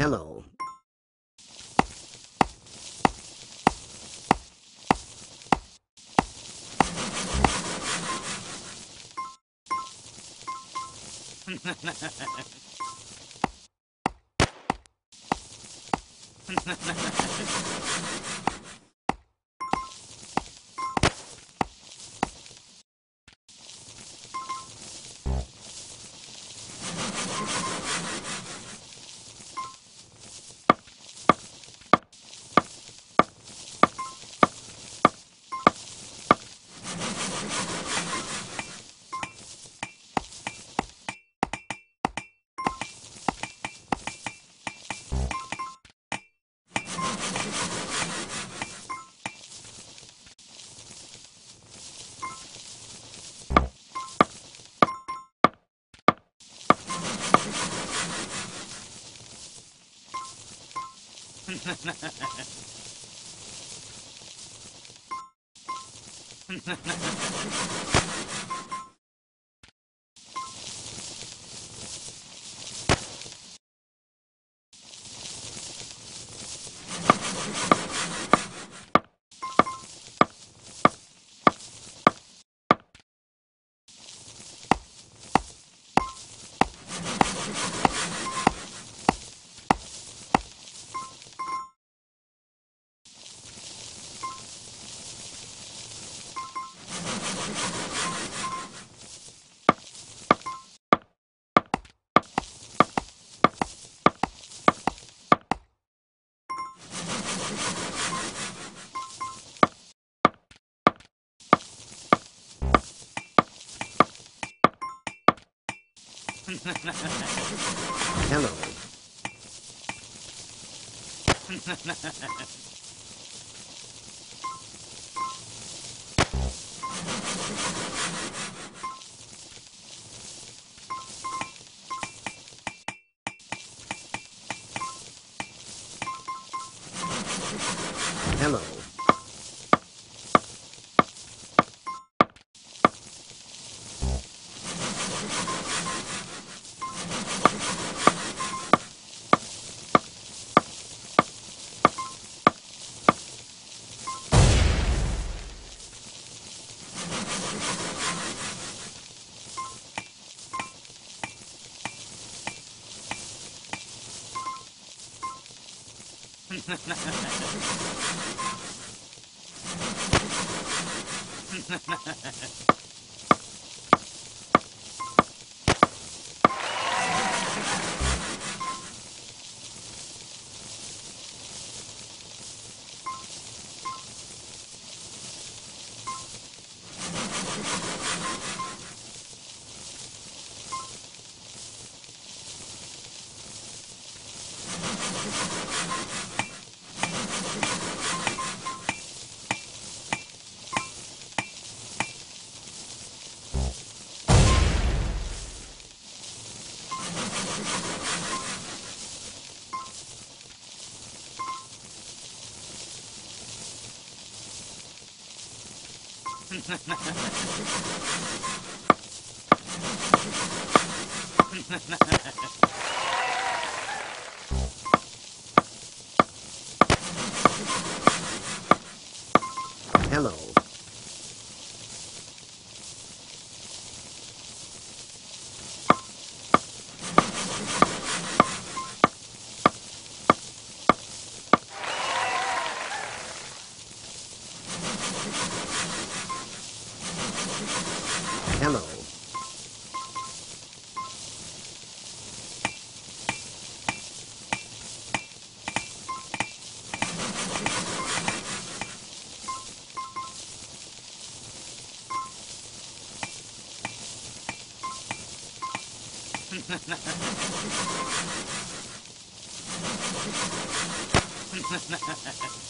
Hello. Ha ha ha. Hello. Hello. Hello. ハハハハ!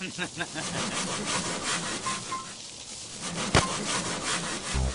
Hello.